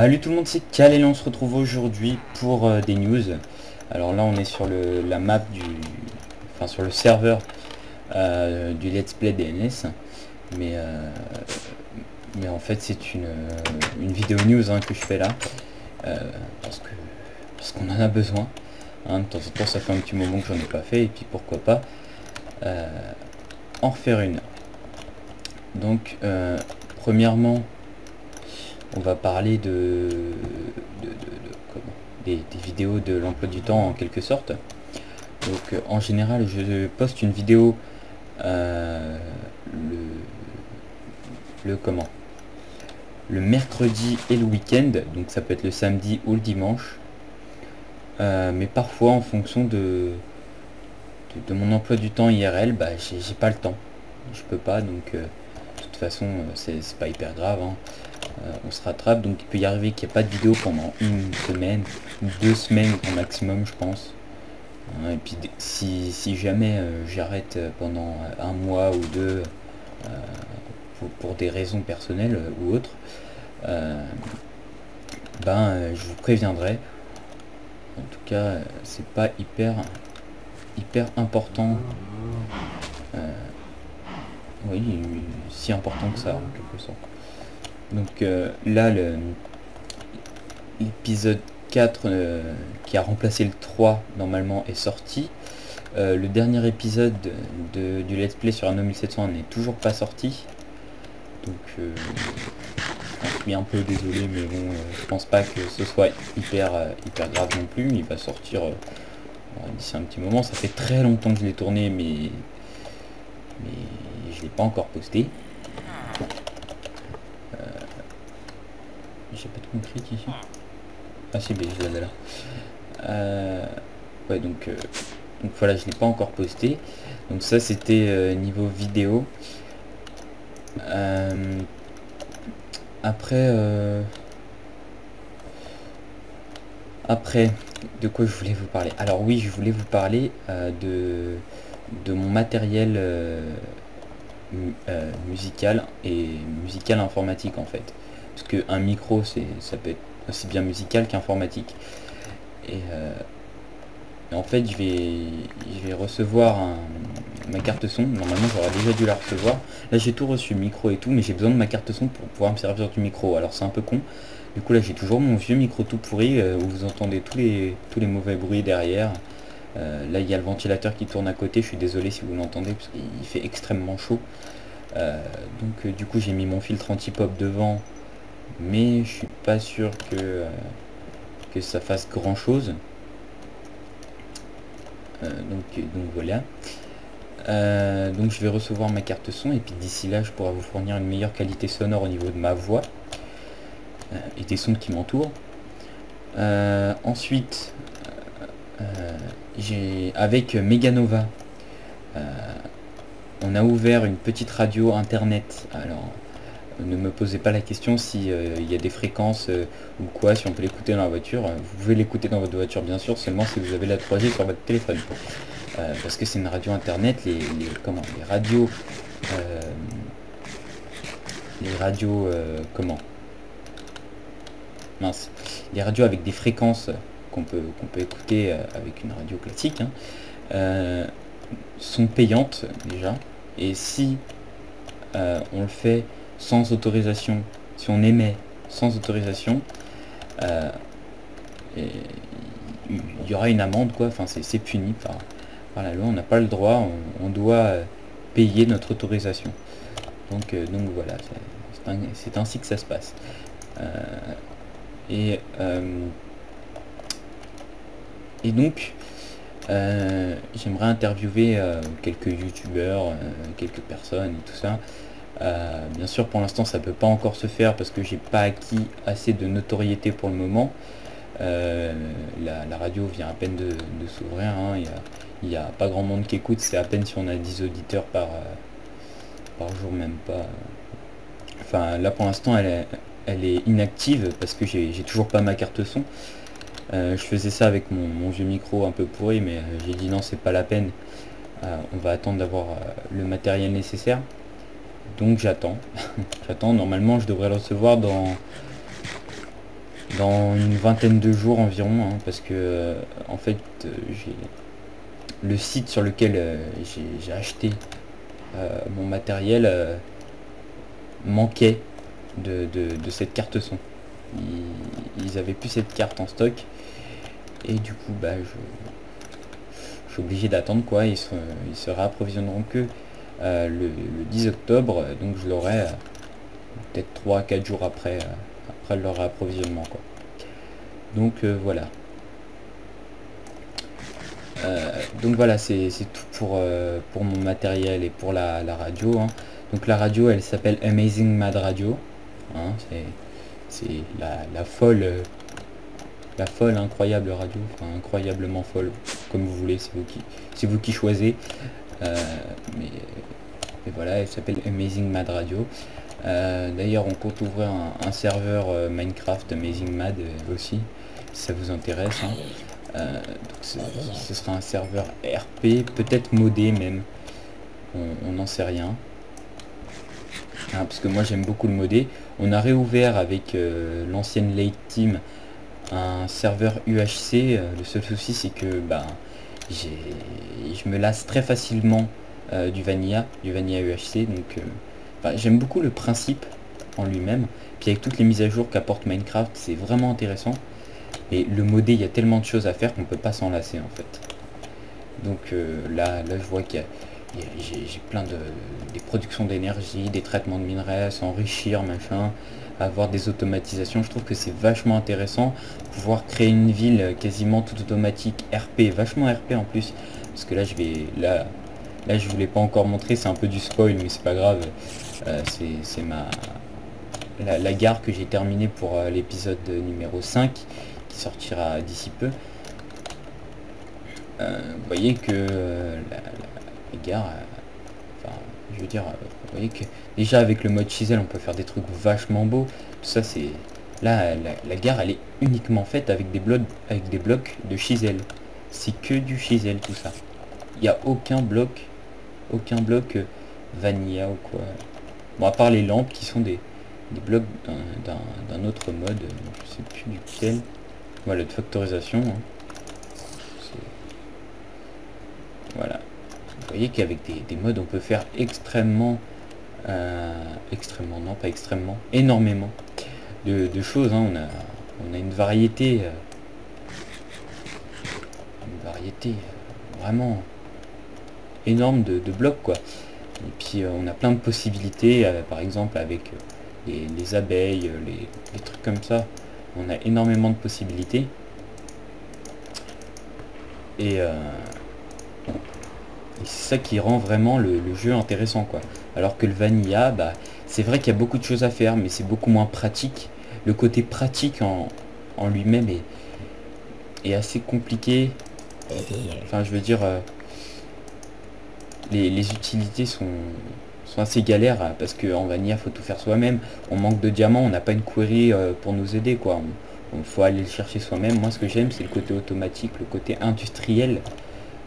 Salut tout le monde, c'est Cal et on se retrouve aujourd'hui pour euh, des news. Alors là on est sur le, la map du... Enfin sur le serveur euh, du Let's Play DNS. Mais, euh, mais en fait c'est une, une vidéo news hein, que je fais là. parce que parce qu'on en a besoin. Hein, de temps en temps ça fait un petit moment que j'en ai pas fait et puis pourquoi pas en refaire une. Donc premièrement on va parler de, des, vidéos de l'emploi du temps en quelque sorte. Donc euh, en général je poste une vidéo euh, le, le comment le mercredi et le week-end, donc ça peut être le samedi ou le dimanche. Euh, mais parfois en fonction de, de, mon emploi du temps IRL, bah j'ai pas le temps. Je peux pas donc de toute façon c'est pas hyper grave. Hein. Euh, on se rattrape. Donc il peut y arriver qu'il n'y ait pas de vidéo pendant une semaine, deux semaines au maximum, je pense. Hein, et puis si, jamais euh, j'arrête pendant un mois ou deux euh, pour, des raisons personnelles ou autres, ben je vous préviendrai. En tout cas, c'est pas hyper hyper important. oui, si important que ça en quelque sorte. Donc euh, là, l'épisode 4 euh, qui a remplacé le 3 normalement est sorti. Euh, le dernier épisode de, du let's play sur un 1700 n'est toujours pas sorti. Donc je suis un peu désolé mais bon je pense pas que ce soit hyper hyper grave non plus. Il va sortir d'ici un petit moment. Ça fait très longtemps que je l'ai tourné mais, mais je l'ai pas encore posté. J'ai pas de concrète ici. Ah si, mais je l'avais là. Euh, ouais, donc, euh, donc voilà, je l'ai pas encore posté. Donc ça, c'était euh, niveau vidéo. après, après, de quoi je voulais vous parler? Alors oui, je voulais vous parler de, de mon matériel musical et musical informatique en fait parce qu'un micro, ça peut être aussi bien musical qu'informatique. Et, euh, en fait, je vais, je vais recevoir ma carte son. Normalement, j'aurais déjà dû la recevoir. Là, j'ai tout reçu, micro et tout, mais j'ai besoin de ma carte son pour pouvoir me servir du micro. Alors, c'est un peu con. Du coup, là, j'ai toujours mon vieux micro tout pourri euh, où vous entendez tous les, tous les mauvais bruits derrière. Euh, là, il y a le ventilateur qui tourne à côté. Je suis désolé si vous l'entendez parce qu'il fait extrêmement chaud. donc, du coup, j'ai mis mon filtre anti-pop devant mais je suis pas sûr que, euh, ça fasse grand chose. Euh, donc, donc voilà. Euh, donc je vais recevoir ma carte son et puis d'ici là je pourrai vous fournir une meilleure qualité sonore au niveau de ma voix et des sons qui m'entourent. ensuite, j'ai avec Meganova, on a ouvert une petite radio internet. Alors ne me posez pas la question si euh, y a des fréquences euh, ou quoi, si on peut l'écouter dans la voiture. Vous pouvez l'écouter dans votre voiture bien sûr, seulement si vous avez la 3G sur votre téléphone. Euh, parce que c'est une radio internet, les, comment les radios les radios comment mince les radios avec des fréquences qu'on peut peut écouter avec une radio classique hein, sont payantes déjà et si on le fait sans autorisation, si on émet sans autorisation, euh, il y aura une amende, quoi. Enfin, c'est puni par, la loi. On n'a pas le droit, on, doit euh, payer notre autorisation. Donc, euh, donc voilà, c'est ainsi que ça se passe. et, et donc, j'aimerais interviewer quelques youtubeurs, quelques personnes et tout ça. Euh, bien sûr, pour l'instant, ça peut pas encore se faire parce que j'ai pas acquis assez de notoriété pour le moment. Euh, la, radio vient à peine de, s'ouvrir. Hein. Il n'y a, pas grand monde qui écoute. C'est à peine si on a 10 auditeurs par, euh, par jour, même pas. Enfin, là pour l'instant, elle est, elle est inactive parce que j'ai toujours pas ma carte son. je faisais ça avec mon, vieux micro un peu pourri, mais j'ai dit non, c'est pas la peine. on va attendre d'avoir le matériel nécessaire. Donc j'attends. j'attends. Normalement, je devrais le recevoir dans dans une vingtaine de jours environ, hein, parce que en fait j'ai le site sur lequel j'ai acheté mon matériel manquait de, cette carte son. Ils, ils, avaient plus cette carte en stock et du coup bah je, suis obligé d'attendre quoi. Ils se, ils se réapprovisionneront que le, le, 10 octobre, donc je l'aurai peut-être 3 4 jours après, euh, après leur approvisionnement. Quoi. Donc euh, voilà. Euh, donc voilà, c'est tout pour, pour mon matériel et pour la, radio. Hein. Donc la radio, elle s'appelle Amazing Mad Radio. Hein. c'est la, folle, la folle, incroyable radio, enfin incroyablement folle, comme vous voulez, c'est vous qui, c'est vous qui choisissez. Mais, mais, voilà, elle s'appelle Amazing Mad Radio. Euh, d'ailleurs, on compte ouvrir un, serveur euh, Minecraft Amazing Mad euh, aussi, si ça vous intéresse. Hein. ce sera un serveur RP, peut-être modé même. On n'en sait rien. Hein, parce que moi j'aime beaucoup le modé. On a réouvert avec l'ancienne Late Team un serveur UHC. le seul souci c'est que ben, je me lasse très facilement du Vanilla, du Vanilla UHC. Donc J'aime beaucoup le principe en lui-même. Puis avec toutes les mises à jour qu'apporte Minecraft, c'est vraiment intéressant. Et le modé, il y a tellement de choses à faire qu'on peut pas s'en lasser en fait. Donc euh, là, là, je vois qu'il y a, j'ai plein de des productions d'énergie, des traitements de minerais, s'enrichir, machin, avoir des automatisations. Je trouve que c'est vachement intéressant. Pouvoir créer une ville quasiment tout automatique, RP, vachement RP en plus. Parce que là, je vais, là, là, je vous l'ai pas encore montré, c'est un peu du spoil, mais c'est pas grave. Euh, c'est ma la, gare que j'ai terminée pour euh, l'épisode numéro 5 qui sortira d'ici peu. Euh, vous voyez que la, gare, je veux dire, vous voyez que déjà avec le mode chisel, on peut faire des trucs vachement beaux. Tout ça, c'est là, la, gare, elle est uniquement faite avec des blocs, avec des blocs de chisel. C'est que du chisel tout ça. Il n'y a aucun bloc, aucun bloc vanilla ou quoi. Bon, à part les lampes qui sont des, blocs d'un autre mode, je sais plus duquel. Voilà, de factorisation. Hein. Voilà. Vous voyez qu'avec des, modes, on peut faire extrêmement, euh, extrêmement, non pas extrêmement, énormément de, choses. Hein. On, a, on a une variété, euh, une variété euh, vraiment énorme de, blocs, quoi. Et puis on a plein de possibilités, par exemple avec les, abeilles, les, trucs comme ça. On a énormément de possibilités. Et, c'est ça qui rend vraiment le, jeu intéressant. quoi. Alors que le Vanilla, bah, c'est vrai qu'il y a beaucoup de choses à faire, mais c'est beaucoup moins pratique. Le côté pratique en, lui-même est, est, assez compliqué. Enfin, je veux dire, les, utilités sont, assez galères hein, parce qu'en Vanilla faut tout faire soi-même. On manque de diamants, on n'a pas une query euh, pour nous aider quoi. Il faut aller le chercher soi-même. Moi ce que j'aime c'est le côté automatique, le côté industriel.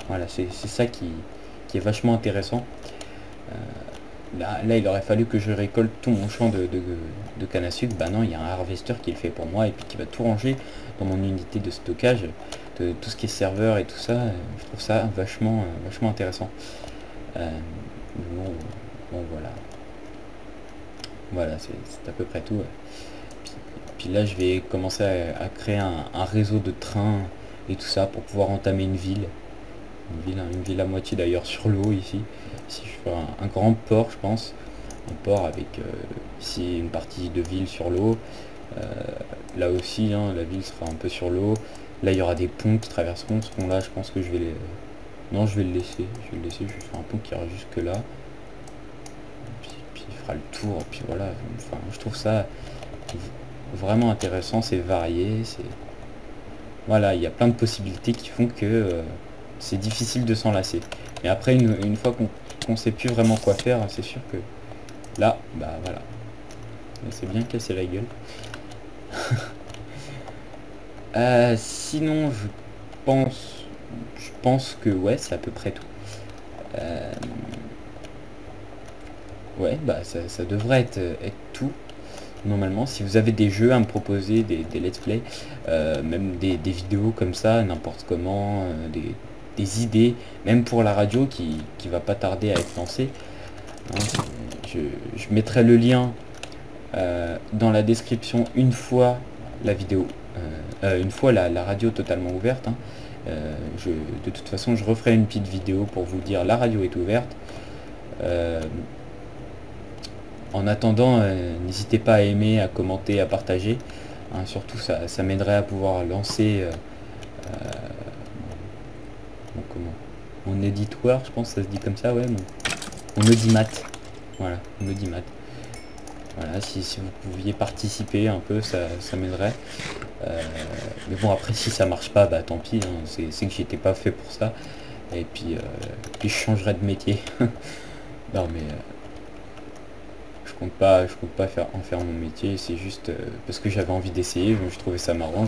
Voilà, c'est ça qui, est vachement intéressant. Euh, là, il aurait fallu que je récolte tout mon champ de, canne à sucre. Bah non, il y a un harvester qui le fait pour moi et puis qui va tout ranger dans mon unité de stockage. De tout ce qui est serveur et tout ça. Je trouve ça vachement, vachement intéressant. Euh, bon, voilà. Voilà, c'est à peu près tout. Puis, là, je vais commencer à, créer un, réseau de trains et tout ça pour pouvoir entamer une ville. Une ville, une ville à moitié d'ailleurs sur l'eau ici. Ici, je ferai un, grand port, je pense. Un port avec euh, ici une partie de ville sur l'eau. Euh, là aussi, hein, la ville sera un peu sur l'eau. Là, il y aura des ponts qui traverseront. Ce pont-là, je pense que je vais les, non, je vais le laisser. Je vais le laisser. Je vais faire un pont qui ira jusque là. Puis, il fera le tour. Puis voilà. Enfin, je trouve ça vraiment intéressant. C'est varié. C'est voilà. Il y a plein de possibilités qui font que euh, c'est difficile de s'en lasser. Mais après, une, fois qu'on ne sait plus vraiment quoi faire, c'est sûr que là, bah voilà. C'est bien cassé la gueule. Euh, sinon, je pense je pense que ouais, c'est à peu près tout. Euh, ouais, bah ça, devrait être, être, tout. normalement. Si vous avez des jeux à me proposer, des, let's play, euh, même des, vidéos comme ça, n'importe comment, euh, des, idées, même pour la radio qui, qui va pas tarder à être lancée. Hein, je, mettrai le lien euh, dans la description une fois la vidéo, une fois la, radio totalement ouverte. Hein. de toute façon, je referai une petite vidéo pour vous dire la radio est ouverte. En attendant, euh, n'hésitez pas à aimer, à commenter, à partager. Hein, surtout, ça, m'aiderait à pouvoir lancer euh, euh, mon, éditoire, je pense que ça se dit comme ça, ouais, mon, audimat. Voilà, mon audimat. Voilà, si, vous pouviez participer un peu, ça, m'aiderait. mais bon, après, si ça marche pas, bah tant pis, hein, c'est que j'étais pas fait pour ça. Et puis, puis je changerai de métier. non, mais compte pas, je compte pas faire en faire mon métier, c'est juste euh, parce que j'avais envie d'essayer, je trouvais ça marrant,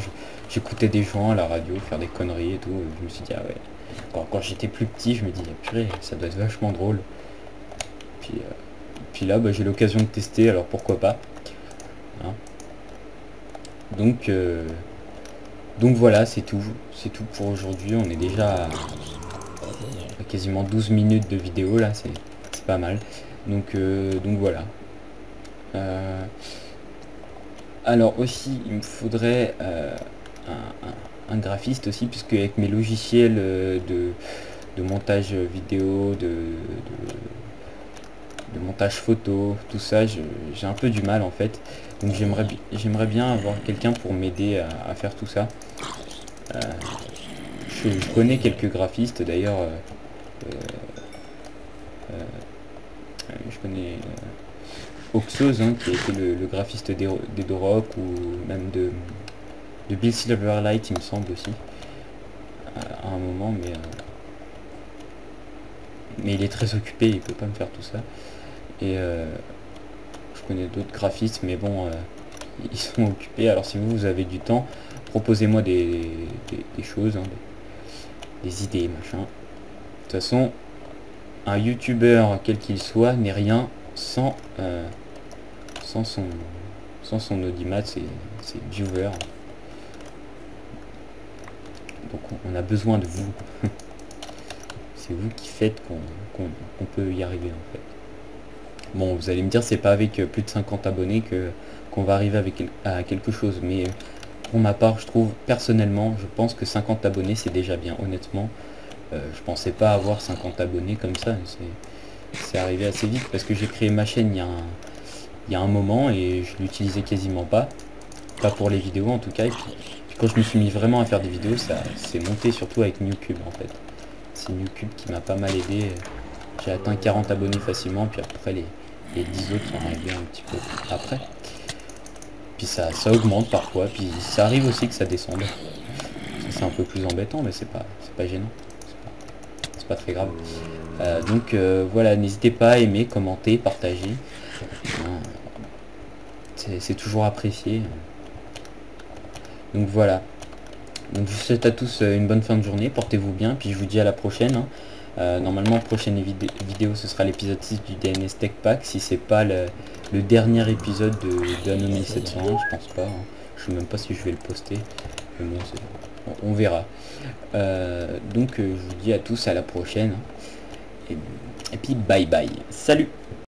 j'écoutais des gens à la radio faire des conneries et tout, je me suis dit ah ouais. quand j'étais plus petit, je me dis purée, ça doit être vachement drôle. Puis, euh, puis là, bah, j'ai l'occasion de tester, alors pourquoi pas. Hein. donc, euh, donc voilà, c'est tout. C'est tout pour aujourd'hui. On est déjà à, quasiment 12 minutes de vidéo là, c'est pas mal. Donc, donc voilà. Euh, alors aussi, il me faudrait euh, un, graphiste aussi, puisque avec mes logiciels euh, de, montage vidéo, de, de, montage photo, tout ça, j'ai un peu du mal en fait. Donc j'aimerais bien avoir quelqu'un pour m'aider à, faire tout ça. je, connais quelques graphistes d'ailleurs. je connais Oxos, hein, qui a été le, graphiste des ou même de, de Bill Silverlight, il me semble aussi, à, un moment, mais, euh, mais il est très occupé, il peut pas me faire tout ça. Et euh, je connais d'autres graphistes, mais bon, euh, ils sont occupés. Alors si vous, vous avez du temps, proposez-moi des, choses, hein, des, idées, machin. De toute façon, un youtubeur quel qu'il soit n'est rien sans sans son, sans son audimat, c'est viewer. Donc on, a besoin de vous. c'est vous qui faites qu'on peut y arriver en fait. Bon, vous allez me dire, c'est pas avec euh, plus de 50 abonnés que qu'on va arriver avec à quelque chose, mais pour ma part, je trouve personnellement, je pense que 50 abonnés c'est déjà bien. Honnêtement, euh, je pensais pas avoir 50 abonnés comme ça. C'est arrivé assez vite parce que j'ai créé ma chaîne il y a un, il y a un moment et je l'utilisais quasiment pas. Pas pour les vidéos en tout cas. Et puis, quand je me suis mis vraiment à faire des vidéos, ça s'est monté surtout avec Newcube en fait. C'est Newcube qui m'a pas mal aidé. J'ai atteint 40 abonnés facilement, puis après les, les 10 autres sont arrivés un petit peu après. Puis ça, augmente parfois, puis ça arrive aussi que ça descende. C'est un peu plus embêtant, mais c'est pas, pas gênant. C'est pas, très grave. Euh, donc euh, voilà, n'hésitez pas à aimer, commenter, partager c'est toujours apprécié. Donc voilà. Donc je vous souhaite à tous euh, une bonne fin de journée, portez-vous bien, puis je vous dis à la prochaine. Hein. Euh, normalement, prochaine vidéo, ce sera l'épisode 6 du DNS Tech Pack, si c'est pas le, dernier épisode de, de Anomaly 701, je pense pas. Hein. Je sais même pas si je vais le poster, mais bon, on, verra. Euh, donc je vous dis à tous à la prochaine, hein. et puis bye bye. Salut